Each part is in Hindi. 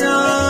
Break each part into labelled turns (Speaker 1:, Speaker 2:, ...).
Speaker 1: जान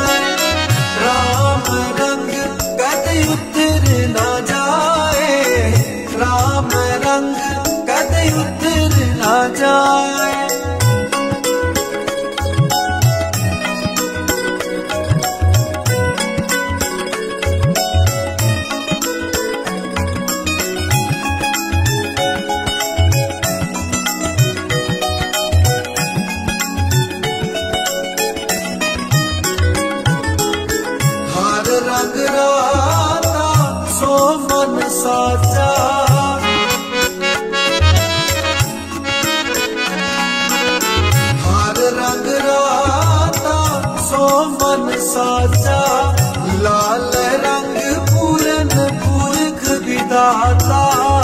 Speaker 1: मन साचा। हर रंग राता सो मन साचा। लाल रंग पूरन पुरख विदाता।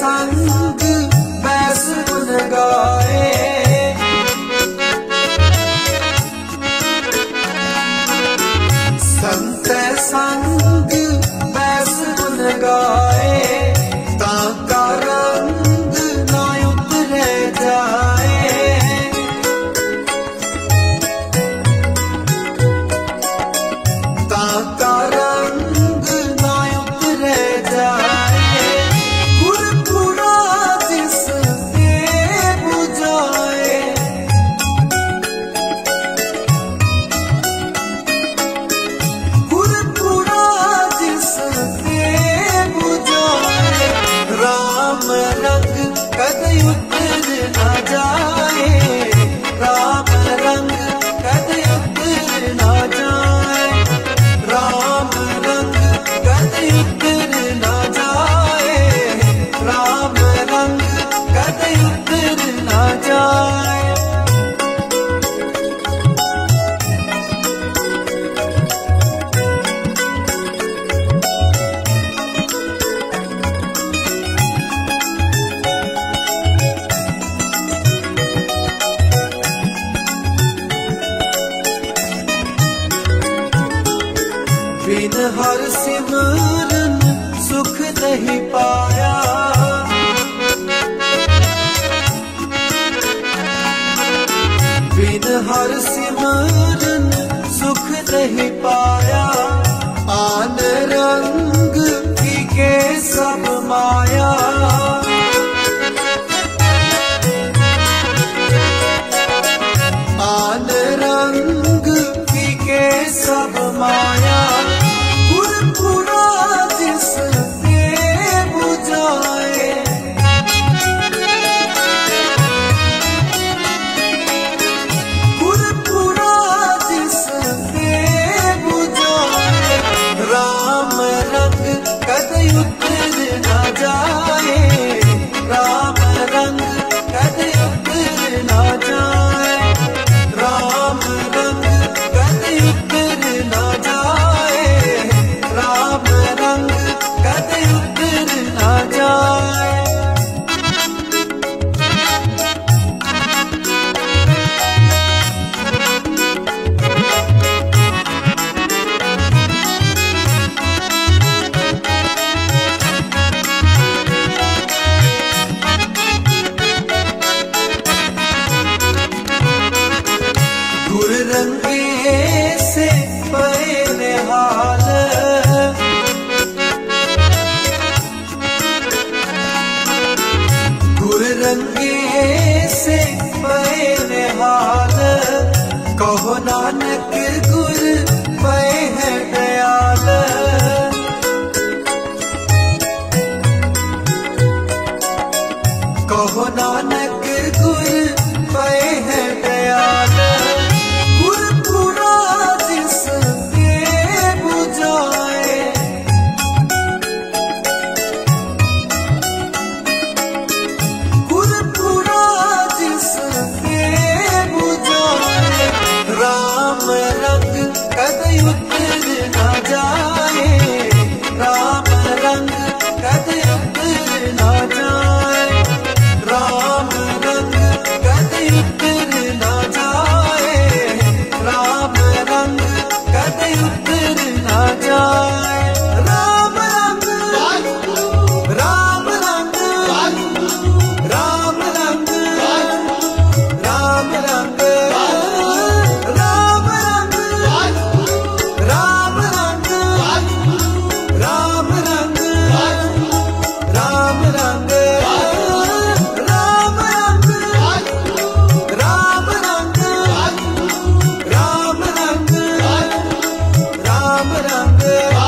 Speaker 1: sang बिन हर सिमरन सुख नहीं पाया। बिन हर सिमरन सुख नहीं पाया। आन रंग की के सब माया। आन रंग की के सब माया। ಕಥೆಯುತ್ತ रंगे से पय निहाल कहो नानक गुर पय है दयाल। रंग कद युद्ध जा। I'm good.